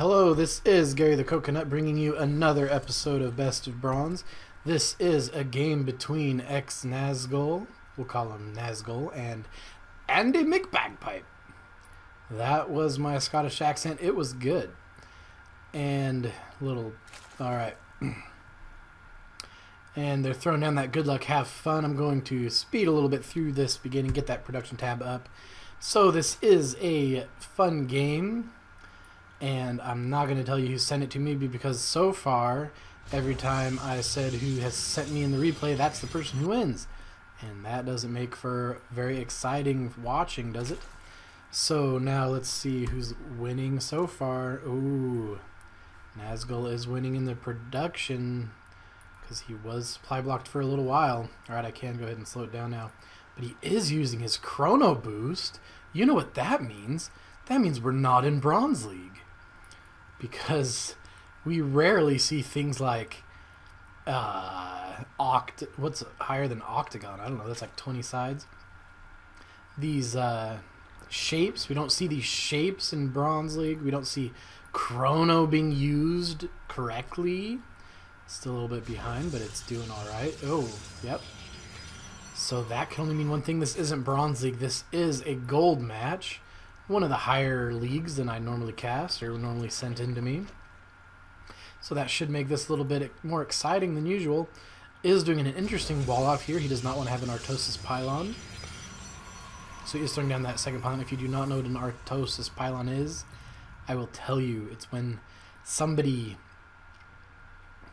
Hello, this is Gary the Coconut bringing you another episode of Best of Bronze. This is a game between ex Nazgul, we'll call him Nazgul, and Andy McBagpipe. That was my Scottish accent. It was good. And little, alright. and they're throwing down that good luck, have fun. I'm going to speed a little bit through this beginning, get that production tab up. So this is a fun game and I'm not going to tell you who sent it to me because so far, every time I said who has sent me in the replay, that's the person who wins. And that doesn't make for very exciting watching, does it? So now let's see who's winning so far. Ooh, Nazgul is winning in the production because he was supply blocked for a little while. Alright, I can go ahead and slow it down now. But he is using his Chrono Boost. You know what that means? That means we're not in Bronze League because we rarely see things like uh, oct. What's higher than octagon? I don't know. That's like twenty sides. These uh, shapes. We don't see these shapes in Bronze League. We don't see Chrono being used correctly. Still a little bit behind, but it's doing all right. Oh, yep. So that can only mean one thing. This isn't Bronze League. This is a gold match one of the higher leagues than I normally cast or normally sent into me. So that should make this a little bit more exciting than usual. Is doing an interesting wall off here. He does not want to have an Artosis Pylon. So he is throwing down that second pylon. If you do not know what an Artosis Pylon is, I will tell you. It's when somebody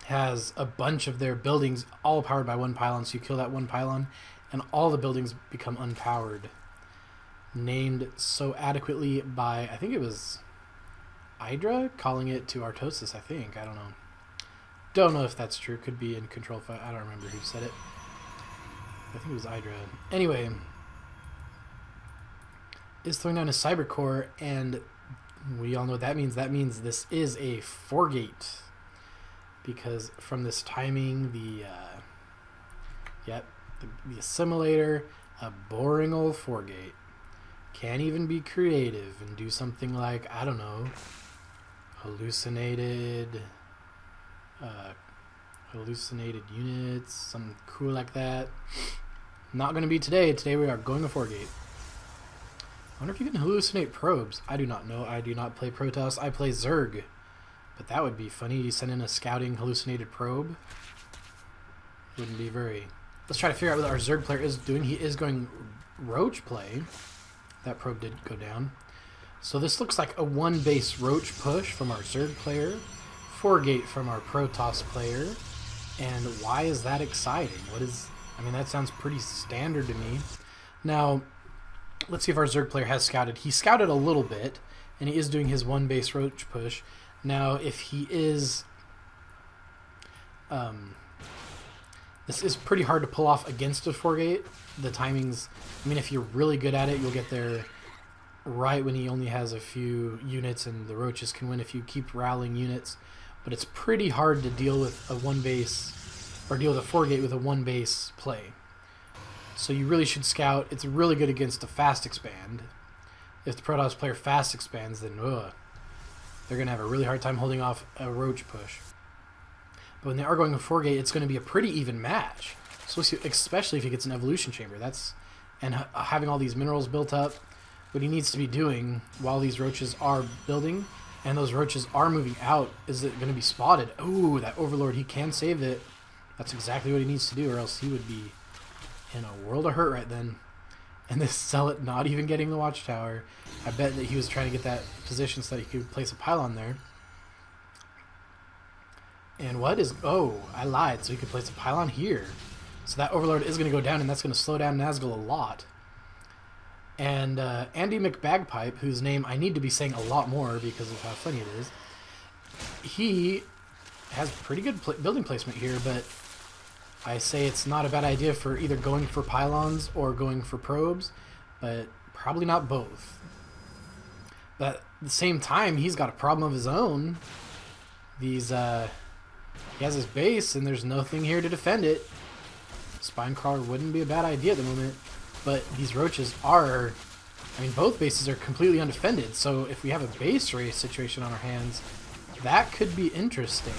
has a bunch of their buildings all powered by one pylon. So you kill that one pylon, and all the buildings become unpowered named so adequately by I think it was Idra calling it to Artosis. I think I don't know. Don't know if that's true. Could be InControl Five. I don't remember who said it. I think it was Idra. Anyway, is throwing down a Cyber Core, and we all know what that means. That means this is a four gate because from this timing, the uh, yep, the, the assimilator, a boring old four gate can even be creative and do something like I don't know, hallucinated, uh, hallucinated units, something cool like that. Not going to be today. Today we are going to four gate. I wonder if you can hallucinate probes. I do not know. I do not play Protoss. I play Zerg. But that would be funny. You send in a scouting hallucinated probe. Wouldn't be very... Let's try to figure out what our Zerg player is doing. He is going Roach play. That probe did go down. So this looks like a one base Roach push from our Zerg player, four gate from our Protoss player, and why is that exciting? What is, I mean, that sounds pretty standard to me. Now, let's see if our Zerg player has scouted. He scouted a little bit, and he is doing his one base Roach push. Now, if he is, um, this is pretty hard to pull off against a four gate the timings. I mean, if you're really good at it, you'll get there right when he only has a few units, and the roaches can win if you keep rallying units. But it's pretty hard to deal with a one base or deal with a four gate with a one base play. So you really should scout. It's really good against a fast expand. If the Protoss player fast expands, then ugh, they're going to have a really hard time holding off a roach push. But when they are going a four gate, it's going to be a pretty even match. So especially if he gets an evolution chamber, that's and uh, having all these minerals built up. What he needs to be doing while these roaches are building and those roaches are moving out is it going to be spotted. Oh, that overlord, he can save it. That's exactly what he needs to do, or else he would be in a world of hurt right then. And this zealot not even getting the watchtower. I bet that he was trying to get that position so that he could place a pylon there. And what is... Oh, I lied. So he could place a pylon here. So that Overlord is going to go down, and that's going to slow down Nazgul a lot. And uh, Andy McBagpipe, whose name I need to be saying a lot more because of how funny it is, he has pretty good pl building placement here, but I say it's not a bad idea for either going for pylons or going for probes, but probably not both. But at the same time, he's got a problem of his own. These, uh, he has his base, and there's nothing here to defend it. Spine crawler wouldn't be a bad idea at the moment, but these roaches are I mean, both bases are completely undefended, so if we have a base race situation on our hands, that could be interesting.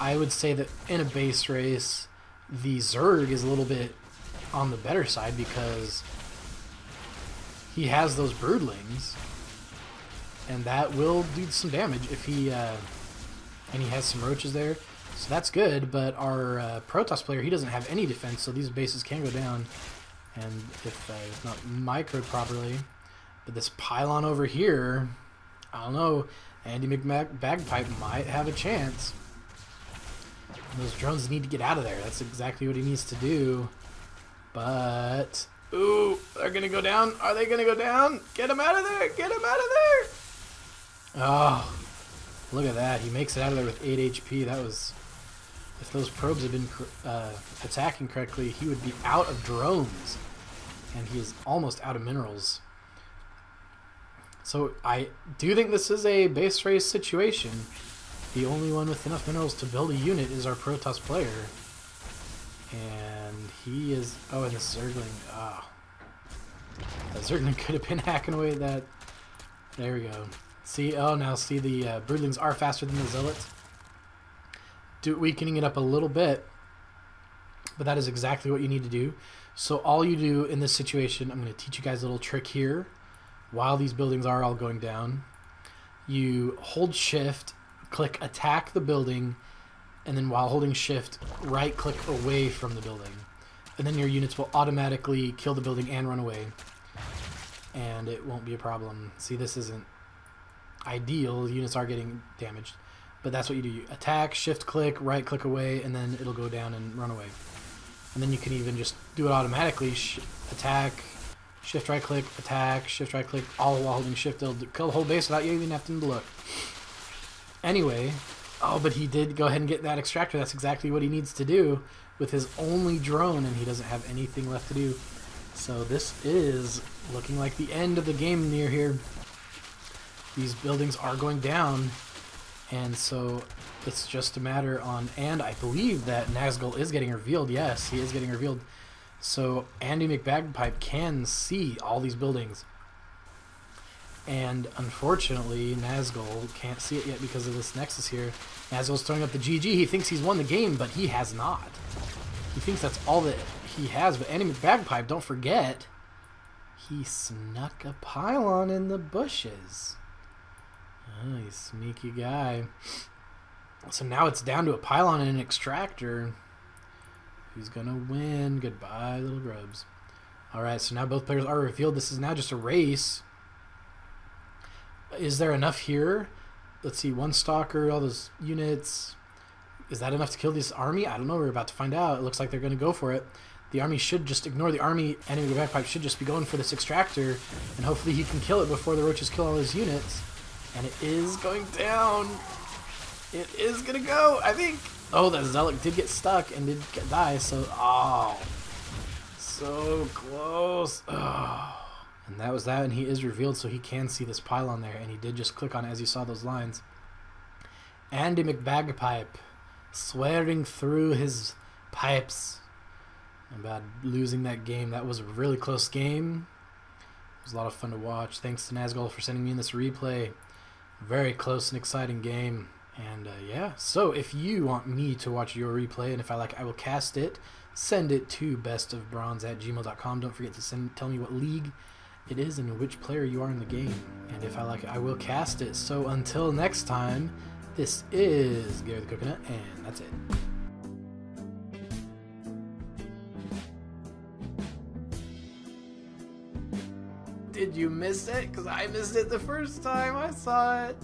I would say that in a base race, the Zerg is a little bit on the better side because he has those broodlings, and that will do some damage if he uh, and he has some roaches there, so that's good. But our uh, Protoss player he doesn't have any defense, so these bases can go down, and if uh, it's not microed properly, but this pylon over here, I don't know. Andy McBagpipe might have a chance. Those drones need to get out of there. That's exactly what he needs to do. But Ooh, they're gonna go down. Are they gonna go down? Get them out of there! Get them out of there! Oh, look at that. He makes it out of there with 8 HP. That was... If those probes had been uh, attacking correctly, he would be out of drones. And he is almost out of minerals. So I do think this is a base race situation. The only one with enough minerals to build a unit is our Protoss player. And he is... Oh, and the Zergling. Ah. Oh. That Zergling could have been hacking away at that. There we go. See? Oh, now see the uh, Broodlings are faster than the Zealots. Do, weakening it up a little bit. But that is exactly what you need to do. So all you do in this situation, I'm going to teach you guys a little trick here. While these buildings are all going down, you hold shift, click attack the building, and then while holding shift, right click away from the building. And then your units will automatically kill the building and run away. And it won't be a problem. See, this isn't ideal. Units are getting damaged. But that's what you do. You attack, shift click, right click away, and then it'll go down and run away. And then you can even just do it automatically. Sh attack, shift right click, attack, shift right click, all while holding shift. It'll kill the whole base without you even having to look. Anyway, Oh, but he did go ahead and get that extractor. That's exactly what he needs to do with his only drone, and he doesn't have anything left to do. So this is looking like the end of the game near here. These buildings are going down, and so it's just a matter on... And I believe that Nazgul is getting revealed. Yes, he is getting revealed. So Andy McBagpipe can see all these buildings. And unfortunately, Nazgul can't see it yet because of this Nexus here. Nazgul's throwing up the GG. He thinks he's won the game, but he has not. He thinks that's all that he has. But Andy McBagpipe, don't forget, he snuck a pylon in the bushes. Oh, he's sneaky guy. So now it's down to a pylon and an extractor. Who's gonna win? Goodbye, little grubs. Alright, so now both players are revealed. This is now just a race is there enough here? Let's see, one stalker, all those units. Is that enough to kill this army? I don't know. We're about to find out. It looks like they're going to go for it. The army should just ignore the army. Enemy bagpipe should just be going for this extractor, and hopefully he can kill it before the roaches kill all his units. And it is going down. It is going to go, I think. Oh, that Zealot did get stuck and did die, so... Oh. So close. Oh. And that was that, and he is revealed so he can see this pylon there, and he did just click on it as you saw those lines. Andy McBagpipe swearing through his pipes about losing that game. That was a really close game. It was a lot of fun to watch. Thanks to Nazgul for sending me in this replay. Very close and exciting game. And uh, yeah, so if you want me to watch your replay, and if I like, I will cast it. Send it to bestofbronze at gmail.com. Don't forget to send tell me what league it is and which player you are in the game. And if I like it, I will cast it. So until next time, this is Gary the Coconut, and that's it. Did you miss it? Because I missed it the first time I saw it.